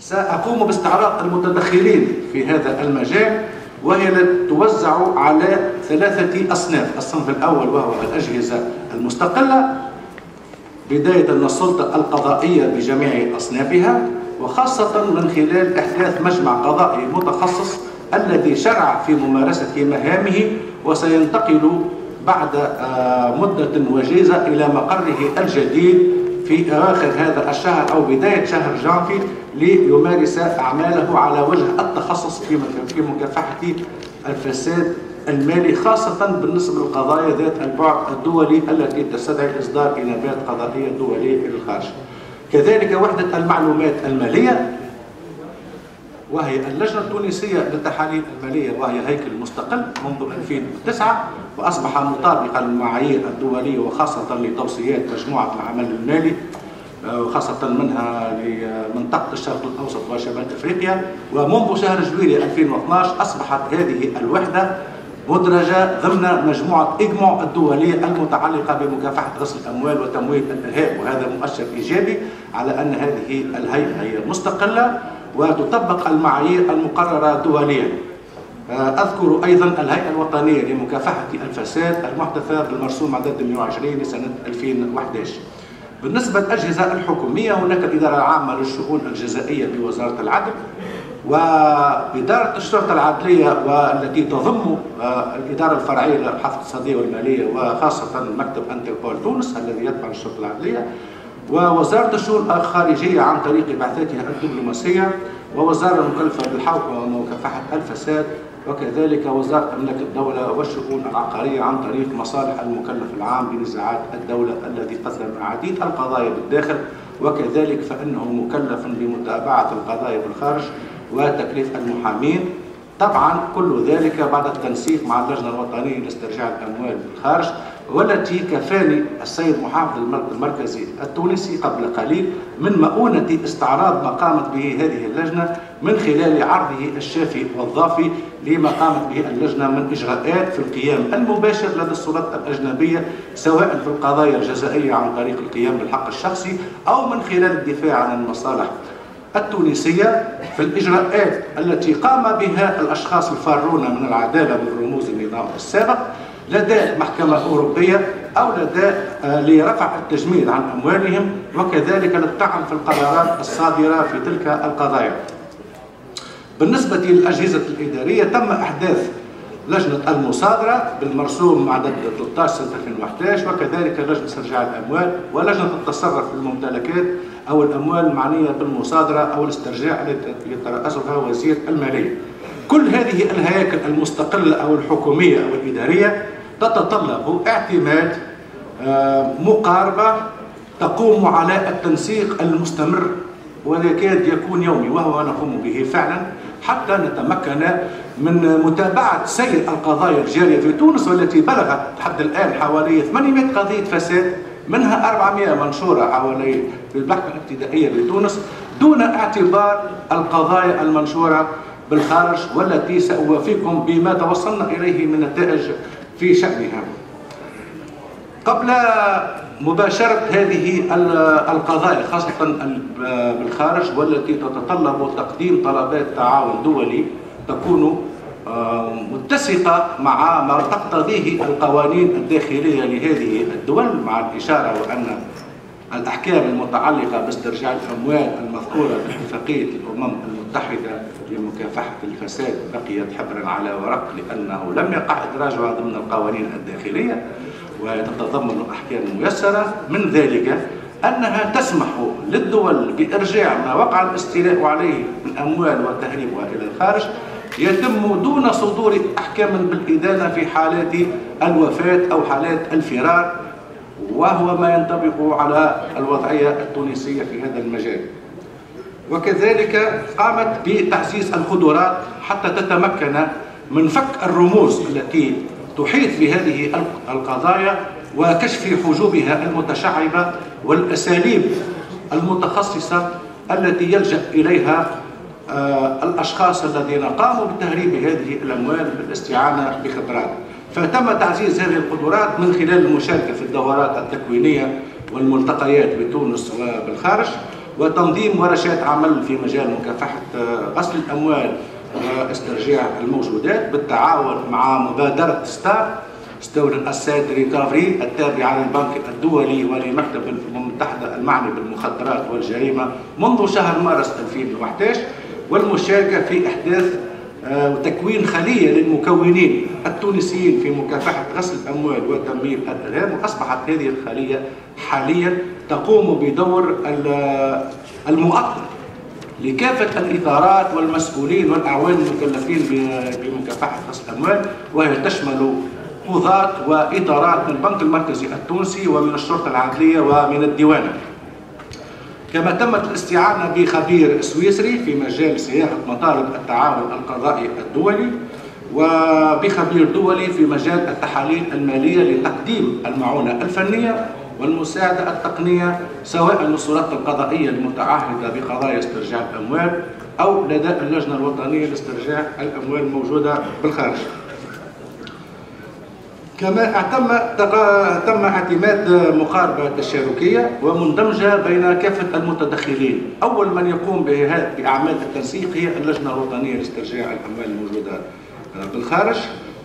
سأقوم باستعراض المتدخلين في هذا المجال وهي توزع على ثلاثة أصناف. الصنف الأول وهو الأجهزة المستقلة. بداية السلطة القضائية بجميع أصنافها وخاصة من خلال إحداث مجمع قضائي متخصص الذي شرع في ممارسة مهامه وسينتقل بعد آه، مدة وجيزة إلى مقره الجديد في أواخر هذا الشهر أو بداية شهر جانفي ليمارس أعماله على وجه التخصص في مكافحة الفساد المالي خاصة بالنسبة للقضايا ذات البعد الدولي التي تستدعي إصدار إنابات قضائية دولية إلى الخارج كذلك وحدة المعلومات المالية وهي اللجنة التونسية للتحاليل المالية وهي هيكل مستقل منذ 2009 وأصبح مطابقا للمعايير الدولية وخاصة لتوصيات مجموعة العمل المالي وخاصة منها لمنطقة الشرق الأوسط وشمال أفريقيا. ومنذ شهر جويلية 2012 أصبحت هذه الوحدة مدرجة ضمن مجموعة إجمع الدولية المتعلقة بمكافحة غسل الأموال وتمويل الإرهاب وهذا مؤشر إيجابي على أن هذه الهيئة هي مستقلة. وتطبق المعايير المقررة دوليا. أذكر أيضا الهيئة الوطنية لمكافحة الفساد المحدثة بالمرسوم عدد 120 لسنة 2011 بالنسبة للأجهزة الحكومية هناك الإدارة العامة للشؤون الجزائية بوزارة العدل وإدارة الشرطة العدلية والتي تضم آه، الإدارة الفرعية للأبحاث الاقتصادية والمالية وخاصة مكتب أنتربول تونس الذي يتبع الشرطة العدلية. ووزارة الشؤون الخارجية عن طريق بعثاتها الدبلوماسية ووزارة المكلفة بالحوكمة ومكافحة الفساد وكذلك وزارة أملاك الدولة والشؤون العقارية عن طريق مصالح المكلف العام بنزاعات الدولة الذي قدم العديد القضايا بالداخل وكذلك فإنه مكلف بمتابعة القضايا بالخارج وتكليف المحامين. طبعا كل ذلك بعد التنسيق مع اللجنة الوطنية لاسترجاع الأموال بالخارج. والتي كفاني السيد محافظ المركزي التونسي قبل قليل من مؤونة استعراض ما قامت به هذه اللجنة من خلال عرضه الشافي والضافي لما قامت به اللجنة من إجراءات في القيام المباشر لدى السلطات الأجنبية سواء في القضايا الجزائية عن طريق القيام بالحق الشخصي أو من خلال الدفاع عن المصالح التونسية. في الإجراءات التي قام بها الأشخاص الفارون من العدالة من رموز النظام السابق لدى محكمة أوروبية أو لدى آه، لرفع التجميد عن أموالهم وكذلك للطعن في القرارات الصادرة في تلك القضايا. بالنسبة للأجهزة الإدارية تم إحداث لجنة المصادرة بالمرسوم عدد 13 سنة 2011 وكذلك لجنة استرجاع الأموال ولجنة التصرف في الممتلكات أو الأموال المعنية بالمصادرة أو الاسترجاع التي يترأسها وزير المالية. كل هذه الهياكل المستقلة أو الحكومية أو الإدارية تتطلب اعتماد آه، مقاربة تقوم على التنسيق المستمر ويكاد يكون يومي وهو نقوم به فعلا حتى نتمكن من متابعة سير القضايا الجارية في تونس والتي بلغت حتى الآن حوالي 800 قضية فساد منها 400 منشورة حوالي في المحكمة الابتدائية بتونس دون اعتبار القضايا المنشورة بالخارج والتي سأوافيكم بما توصلنا إليه من نتائج في شأنها. قبل مباشرة هذه القضايا خاصة بالخارج والتي تتطلب تقديم طلبات تعاون دولي تكون آه، متسقة مع ما تقتضيه القوانين الداخلية لهذه الدول مع الإشارة وأن الأحكام المتعلقة باسترجاع الأموال المذكورة في اتفاقية الأمم المتحدة لمكافحة الفساد بقيت حبرا على ورق لأنه لم يقع إدراجها ضمن القوانين الداخلية وتتضمن أحكام ميسرة من ذلك أنها تسمح للدول بإرجاع ما وقع الاستيلاء عليه من أموال وتهريبها إلى الخارج يتم دون صدور أحكام بالإدانة في حالات الوفاة أو حالات الفرار وهو ما ينطبق على الوضعية التونسية في هذا المجال. وكذلك قامت بتعزيز القدرات حتى تتمكن من فك الرموز التي تحيط بهذه القضايا وكشف حجوبها المتشعبة والأساليب المتخصصة التي يلجأ إليها آه، الأشخاص الذين قاموا بتهريب هذه الأموال بالاستعانة بخبرات. فتم تعزيز هذه القدرات من خلال المشاركة في الدورات التكوينية والملتقيات بتونس وبالخارج. وتنظيم ورشات عمل في مجال مكافحة غسل الأموال واسترجاع الموجودات بالتعاون مع مبادرة ستار Stolen Asset Recovery التابعة للبنك الدولي ولمكتب الأمم المتحدة المعني بالمخدرات والجريمة منذ شهر مارس 2011 والمشاركة في إحداث آه، وتكوين خلية للمكونين التونسيين في مكافحة غسل الأموال وتمويل الإرهاب وأصبحت هذه الخلية حاليا تقوم بدور المؤطر لكافة الإطارات والمسؤولين والأعوان المكلفين بمكافحة غسل الأموال. وهي تشمل قضاة وإطارات من البنك المركزي التونسي ومن الشرطة العدلية ومن الديوان. كما تمت الاستعانة بخبير سويسري في مجال صياغة مطالب التعاون القضائي الدولي وبخبير دولي في مجال التحاليل المالية لتقديم المعونة الفنية والمساعدة التقنية سواء للسلطات القضائية المتعهدة بقضايا استرجاع الأموال أو لدى اللجنة الوطنية لاسترجاع الأموال الموجودة بالخارج. كما تم تم اعتماد مقاربة تشاركية ومندمجة بين كافة المتدخلين، أول من يقوم باعمال التنسيق هي اللجنة الوطنية لاسترجاع الأموال الموجودة بالخارج.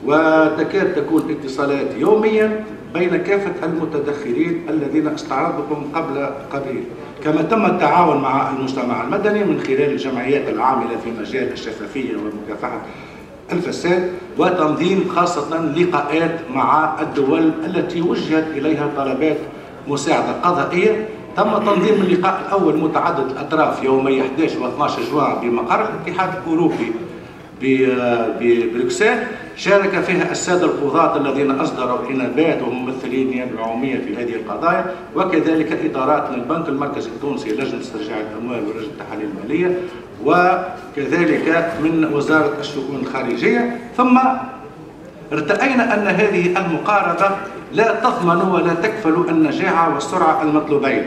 وتكاد تكون اتصالات يوميا بين كافة المتدخلين الذين استعرضتهم قبل قليل. كما تم التعاون مع المجتمع المدني من خلال الجمعيات العاملة في مجال الشفافية ومكافحه الفساد وتنظيم خاصة لقاءات مع الدول التي وجهت إليها طلبات مساعدة قضائية. تم تنظيم اللقاء الأول متعدد الأطراف يومي 11 و 12 جوان بمقر الاتحاد الأوروبي ببروكسل. شارك فيها السادة القضاة الذين أصدروا إنابات وممثلين النيابة العمومية في هذه القضايا وكذلك إدارات من البنك المركزي التونسي لجنة استرجاع الأموال ولجنة التحاليل المالية. وكذلك من وزارة الشؤون الخارجية. ثم ارتأينا أن هذه المقاربة لا تضمن ولا تكفل النجاعة والسرعة المطلوبين.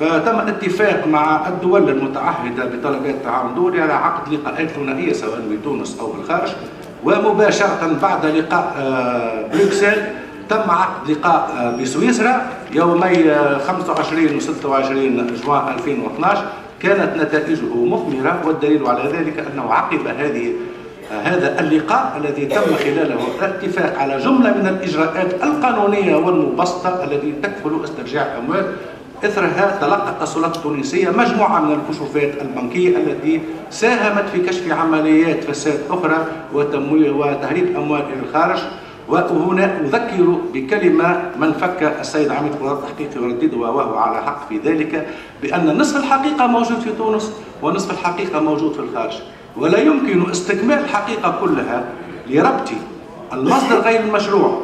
فتم الاتفاق مع الدول المتعهدة بطلبات التعاون الدولي على عقد لقاءات ثنائية سواء بتونس أو بالخارج. ومباشرة بعد لقاء آه، بروكسل تم عقد لقاء آه، بسويسرا يومي 25 و 26 جوان 2012 كانت نتائجه مثمرة والدليل على ذلك أنه عقب هذه هذا اللقاء الذي تم خلاله الاتفاق على جملة من الإجراءات القانونية والمبسطة التي تكفل استرجاع الأموال إثرها تلقت السلطات التونسية مجموعة من الكشوفات البنكية التي ساهمت في كشف عمليات فساد أخرى وتمويل وتهريب أموال إلى الخارج. وهنا أذكر بكلمة من فك السيد عميد قضاء التحقيق وردد وهو على حق في ذلك بأن نصف الحقيقة موجود في تونس ونصف الحقيقة موجود في الخارج. ولا يمكن استكمال الحقيقة كلها لربط المصدر غير المشروع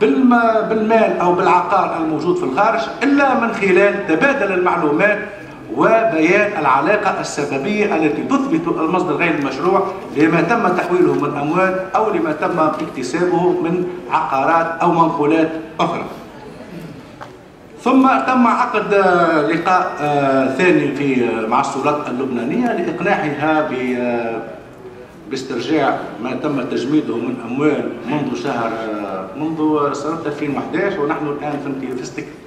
بالمال أو بالعقار الموجود في الخارج إلا من خلال تبادل المعلومات وبيان العلاقة السببية التي تثبت المصدر غير المشروع لما تم تحويله من أموال أو لما تم اكتسابه من عقارات أو منقولات أخرى. ثم تم عقد لقاء آه، ثاني في آه، مع السلطات اللبنانية لإقناعها باسترجاع ما تم تجميده من أموال منذ شهر آه، منذ سنة 2011 ونحن الآن في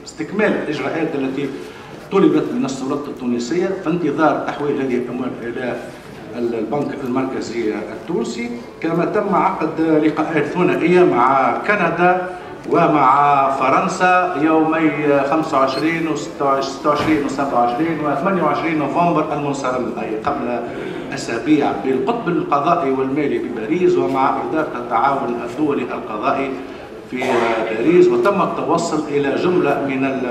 استكمال الإجراءات التي طلبت من السلطة التونسية في انتظار تحويل هذه الأموال إلى البنك المركزي التونسي. كما تم عقد لقاءات ثنائية مع كندا ومع فرنسا يومي 25 و 26 و 27 و 28 نوفمبر المنصرم أي قبل أسابيع بالقطب القضائي والمالي بباريس ومع إدارة التعاون الدولي القضائي في باريس. وتم التوصل إلى جملة من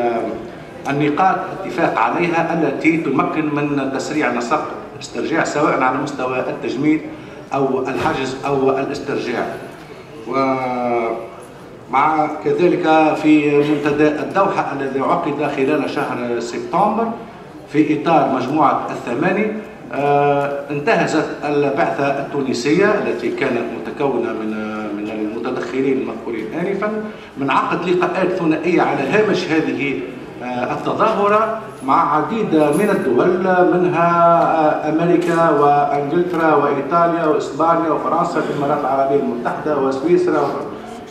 النقاط اتفاق عليها التي تمكن من تسريع نسق الاسترجاع سواء على مستوى التجميد أو الحجز أو الاسترجاع. ومع كذلك في منتدى الدوحة الذي عقد خلال شهر سبتمبر في إطار مجموعة الثماني آه، انتهزت البعثة التونسية التي كانت متكونة من من المتدخلين المذكورين آنفا من عقد لقاءات ثنائية على هامش هذه التظاهرة مع عديد من الدول منها آه، أمريكا وأنجلترا وإيطاليا وإسبانيا وفرنسا في الإمارات العربية المتحدة وسويسرا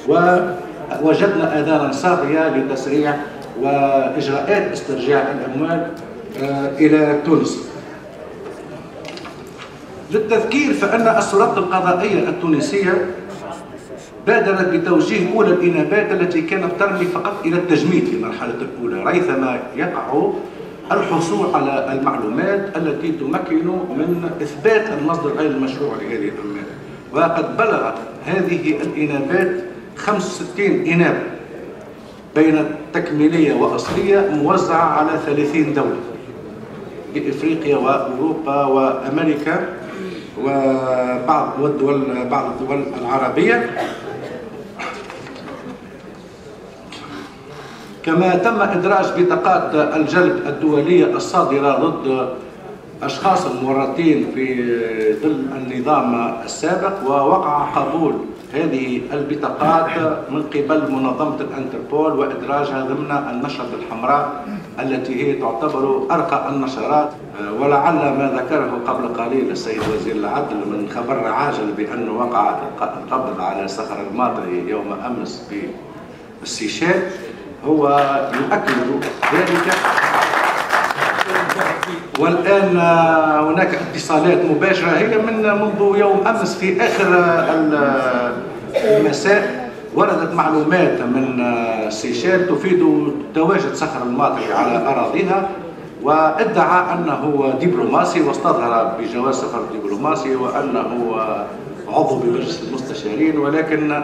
ووجدنا آذانا صاغية لتسريع وإجراءات استرجاع الأموال إلى تونس. للتذكير فأن السلطة القضائية التونسية بادرت بتوجيه أولى الإنابات التي كانت ترمي فقط إلى التجميد في المرحلة الأولى ريثما يقع الحصول على المعلومات التي تمكن من إثبات المصدر غير المشروع لهذه الأموال وقد بلغت هذه الإنابات 65 إنابة بين تكميلية وأصلية موزعة على 30 دولة. بإفريقيا وأوروبا وأمريكا وبعض والدول بعض الدول العربية. كما تم إدراج بطاقات الجلب الدولية الصادرة ضد أشخاص مورطين في ظل النظام السابق ووقع قبول هذه البطاقات من قبل منظمة الانتربول وإدراجها ضمن النشرة الحمراء التي هي تعتبر أرقى النشرات. ولعل ما ذكره قبل قليل السيد وزير العدل من خبر عاجل بأنه وقع القبض على صخر الماطري يوم أمس في السيشيل. هو يؤكد ذلك. والآن هناك اتصالات مباشرة هي من منذ يوم أمس في آخر المساء وردت معلومات من سيشيل تفيد تواجد صخر الماطري على أراضيها وادعى أنه دبلوماسي واستظهر بجواز سفر دبلوماسي وأنه عضو بمجلس المستشارين ولكن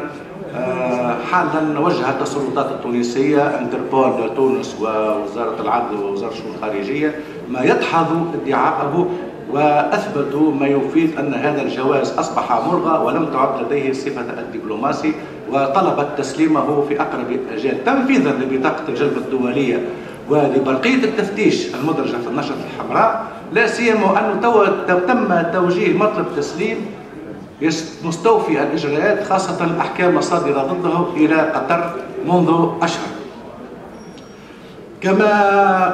حالا وجهت السلطات التونسية انتربول تونس ووزارة العدل ووزارة الشؤون الخارجية ما يدحض ادعاءه وأثبتوا ما يفيد أن هذا الجواز أصبح ملغى ولم تعد لديه صفة الدبلوماسي وطلبت تسليمه في أقرب اجال تنفيذا لبطاقة الجلب الدولية ولبقية التفتيش المدرجة في النشرة الحمراء لا سيما انه تم توجيه مطلب تسليم مستوفي الإجراءات خاصة الأحكام الصادرة ضده إلى قطر منذ أشهر. كما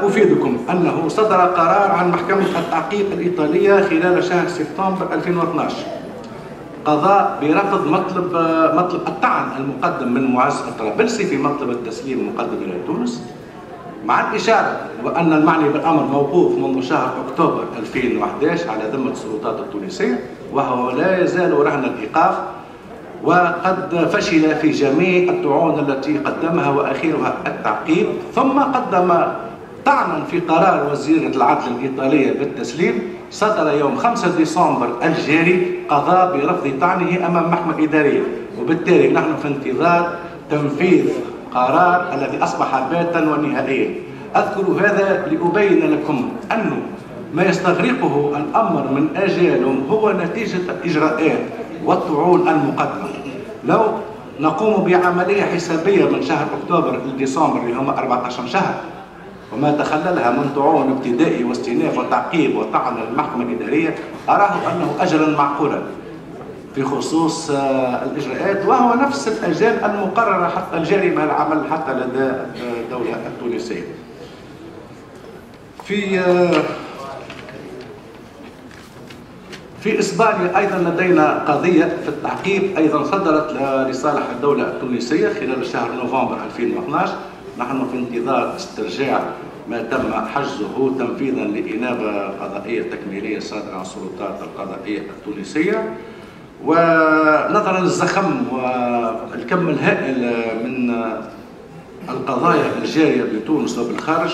أفيدكم أنه صدر قرار عن محكمة التعقيب الإيطالية خلال شهر سبتمبر 2012 قضاء برفض مطلب مطلب الطعن المقدم من معز الطرابلسي في مطلب التسليم المقدم إلى تونس. مع الإشارة وأن المعني بالأمر موقوف منذ شهر أكتوبر 2011 على ذمة السلطات التونسية وهو لا يزال رهن الإيقاف وقد فشل في جميع الطعون التي قدمها وأخيرها التعقيب ثم قدم طعنا في قرار وزيرة العدل الإيطالية بالتسليم صدر يوم 5 ديسمبر الجاري قضاء برفض طعنه أمام محكمة إدارية وبالتالي نحن في انتظار تنفيذ قرار الذي أصبح باتا ونهائيا. أذكر هذا لأبين لكم أنه ما يستغرقه الأمر من أجال هو نتيجة الإجراءات والطعون المقدمة لو نقوم بعملية حسابية من شهر أكتوبر لديسمبر اللي هم 14 شهر وما تخللها من طعون ابتدائي واستئناف وتعقيب وطعن المحكمة الإدارية أراه أنه أجلا معقولا. في خصوص آه، الإجراءات وهو نفس الأجال المقررة حتى الجريمة العمل حتى لدى الدولة التونسية. في آه، في إسبانيا أيضا لدينا قضية في التعقيب أيضا صدرت لصالح الدولة التونسية خلال شهر نوفمبر 2012 نحن في انتظار استرجاع ما تم حجزه تنفيذا لإنابة قضائية تكميلية صادرة عن السلطات القضائية التونسية. ونظرا للزخم والكم الهائل من القضايا الجارية بتونس وبالخارج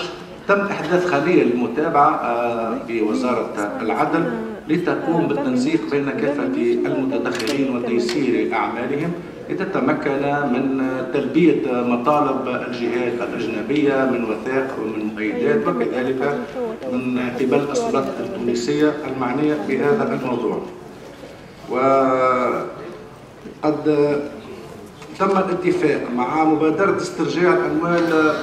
تم إحداث خلية للمتابعة بوزارة العدل لتقوم بالتنسيق بين كافة المتدخلين وتيسير أعمالهم لتتمكن من تلبية مطالب الجهات الأجنبية من وثائق ومن مؤيدات وكذلك من قبل السلطات التونسية المعنية بهذا الموضوع. وقد تم الاتفاق مع مبادرة استرجاع الأموال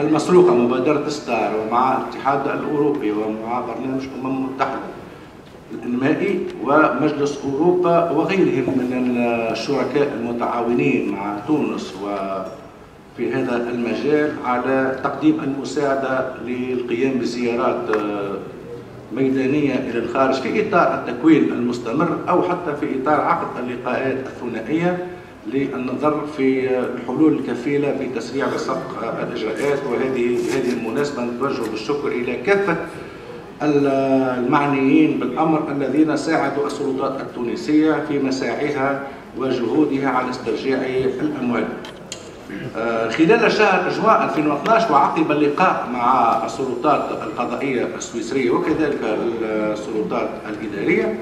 المسروقة مبادرة ستار ومع الاتحاد الأوروبي ومع برنامج الأمم المتحدة الإنمائي ومجلس أوروبا وغيرهم من الشركاء المتعاونين مع تونس وفي هذا المجال على تقديم المساعدة للقيام بزيارات ميدانية إلى الخارج في إطار التكوين المستمر أو حتى في إطار عقد اللقاءات الثنائية للنظر في الحلول الكفيلة بتسريع وسبق الإجراءات. وهذه بهذه المناسبة نتوجه بالشكر إلى كافة المعنيين بالأمر الذين ساعدوا السلطات التونسية في مساعيها وجهودها على استرجاع الأموال. خلال شهر جوان 2012 وعقب اللقاء مع السلطات القضائية السويسرية وكذلك السلطات الإدارية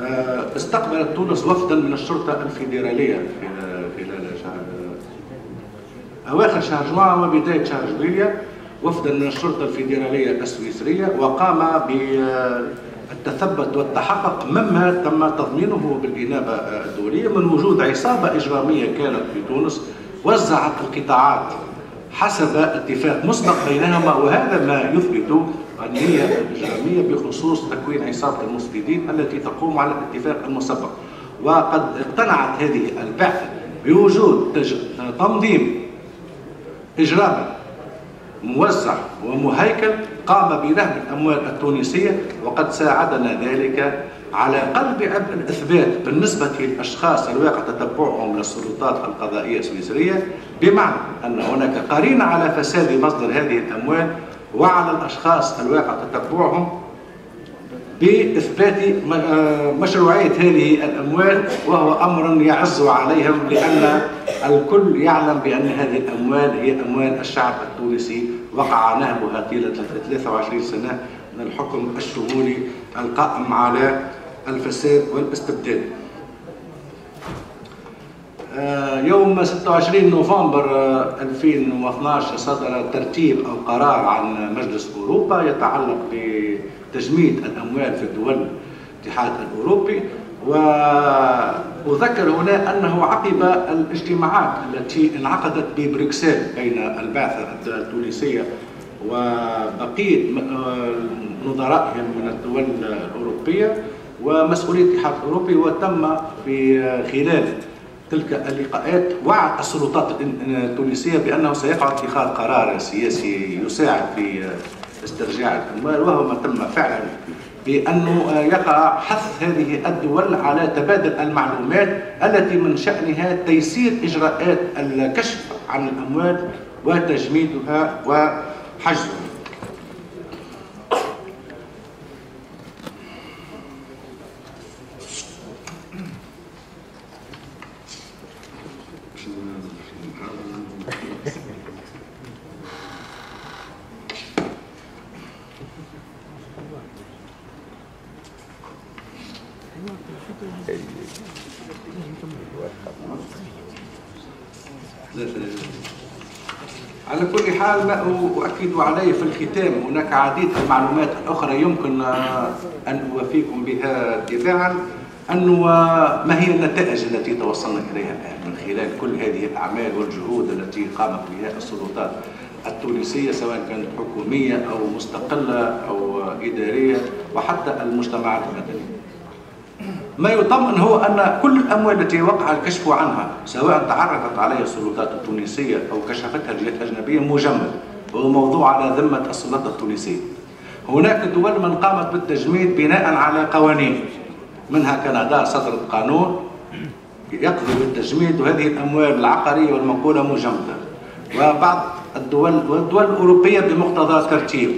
آه، استقبلت تونس وفدا من الشرطة الفيدرالية خلال شهر أواخر شهر جوان وبداية شهر جويلية وفدا من الشرطة الفيدرالية السويسرية وقام بالتثبت والتحقق مما تم تضمينه بالإنابة الدولية من وجود عصابة إجرامية كانت في تونس وزعت القطاعات حسب اتفاق مسبق بينهما وهذا ما يثبت النية الإجرامية بخصوص تكوين عصابة المفسدين التي تقوم على الاتفاق المسبق. وقد اقتنعت هذه البعثة بوجود تنظيم إجرامي موزع ومهيكل قام بنهب الأموال التونسية وقد ساعدنا ذلك على قلب عبء الإثبات بالنسبة للأشخاص الواقع تتبعهم للسلطات القضائية السويسرية بمعنى أن هناك قرينة على فساد مصدر هذه الأموال وعلى الأشخاص الواقع تتبعهم بإثبات آه، مشروعية هذه الأموال وهو أمر يعز عليهم لأن الكل يعلم بأن هذه الأموال هي أموال الشعب التونسي. وقع نهبها طيلة 23 سنة من الحكم الشمولي القائم على الفساد والاستبداد. آه، يوم 26 نوفمبر 2012 صدر ترتيب أو قرار عن مجلس أوروبا يتعلق بتجميد الأموال في الدول الاتحاد الأوروبي وأذكر هنا أنه عقب الاجتماعات التي انعقدت ببروكسل بين البعثة التونسية وبقية نظرائهم من الدول الأوروبية ومسؤولية الاتحاد الأوروبي وتم في خلال تلك اللقاءات وعد السلطات التونسية بأنه سيقع اتخاذ قرار سياسي يساعد في استرجاع الأموال وهو ما تم فعلا بأنه يقع حث هذه الدول على تبادل المعلومات التي من شأنها تيسير إجراءات الكشف عن الأموال وتجميدها وحجزها على كل حال ما أؤكد عليه في الختام. هناك عديد المعلومات الأخرى يمكن أن أوفيكم بها تباعا أنه ما هي النتائج التي توصلنا إليها الآن من خلال كل هذه الأعمال والجهود التي قامت بها السلطات التونسية سواء كانت حكومية أو مستقلة أو إدارية وحتى المجتمعات المدنية؟ ما يطمئن هو أن كل الأموال التي وقع الكشف عنها سواء تعرفت عليها السلطات التونسية أو كشفتها الجهات الأجنبية مجمد وهو موضوع على ذمة السلطات التونسية. هناك دول من قامت بالتجميد بناء على قوانين. منها كندا صدرت قانون يقضي بالتجميد وهذه الأموال العقارية والمنقولة مجمدة وبعض الدول والدول الأوروبية بمقتضى ترتيب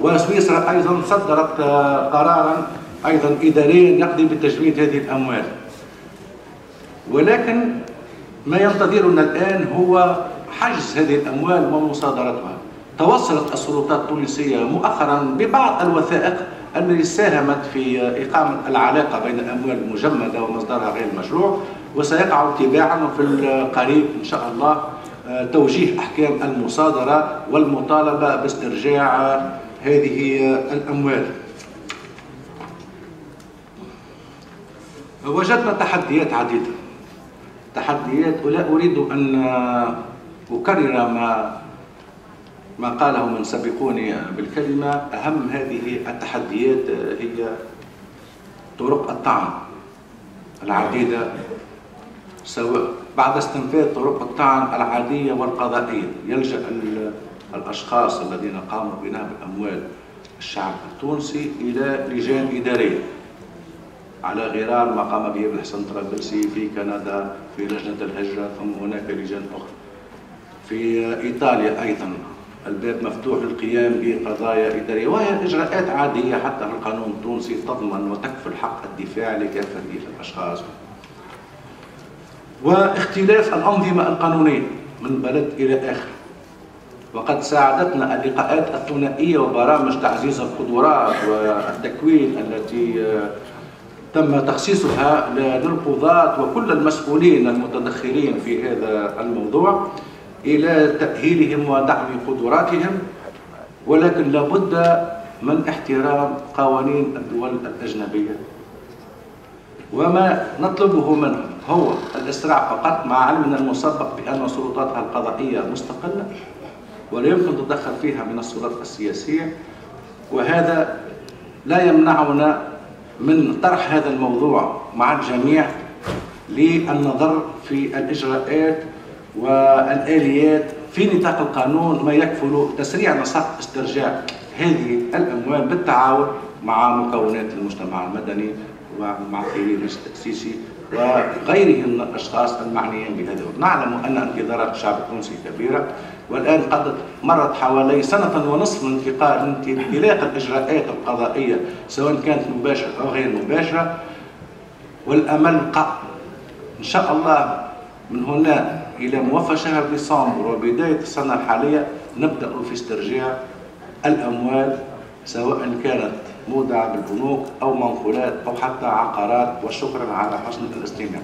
وسويسرا أيضا صدرت قرارا أيضا إداريا يقضي بتجميد هذه الأموال. ولكن ما ينتظرنا الآن هو حجز هذه الأموال ومصادرتها. توصلت السلطات التونسية مؤخرا ببعض الوثائق التي ساهمت في إقامة العلاقة بين الأموال المجمدة ومصدرها غير المشروع وسيقع تباعا في القريب إن شاء الله آه، توجيه أحكام المصادرة والمطالبة باسترجاع هذه الأموال. وجدنا تحديات عديدة. تحديات ولا أريد أن أكرر ما ما قاله من سبقوني بالكلمة. أهم هذه التحديات هي طرق الطعن العديدة سواء بعد استنفاذ طرق الطعن العادية والقضائية. يلجأ الأشخاص الذين قاموا بنهب أموال الشعب التونسي إلى لجان إدارية. على غرار ما قام به ابن حسن طرابلسي في كندا في لجنة الهجرة ثم هناك لجان أخرى. في إيطاليا أيضا الباب مفتوح للقيام بقضايا إدارية وهي إجراءات عادية حتى في القانون التونسي تضمن وتكفل حق الدفاع لكافة الأشخاص. واختلاف الأنظمة القانونية من بلد إلى آخر. وقد ساعدتنا اللقاءات الثنائية وبرامج تعزيز القدرات والتكوين التي تم تخصيصها للقضاة وكل المسؤولين المتدخلين في هذا الموضوع إلى تأهيلهم ودعم قدراتهم ولكن لابد من احترام قوانين الدول الأجنبية. وما نطلبه منهم هو الإسراع فقط مع علمنا المسبق بأن سلطاتها القضائية مستقلة ولا يمكن تتدخل فيها من السلطات السياسية وهذا لا يمنعنا من طرح هذا الموضوع مع الجميع للنظر في الإجراءات والآليات في نطاق القانون ما يكفل تسريع نسق استرجاع هذه الأموال بالتعاون مع مكونات المجتمع المدني ومع المجلس التأسيسي وغيرهم من الأشخاص المعنيين بهذا نعلم أن انتظارات الشعب التونسي كبيرة والآن قد مرت حوالي سنة ونصف من انطلاق الإجراءات القضائية سواء كانت مباشرة أو غير مباشرة. والأمل قائم إن شاء الله من هنا إلى موفى شهر ديسمبر وبداية السنة الحالية نبدأ في استرجاع الأموال سواء كانت مودعة بالبنوك أو منقولات أو حتى عقارات وشكرا على حسن الاستماع.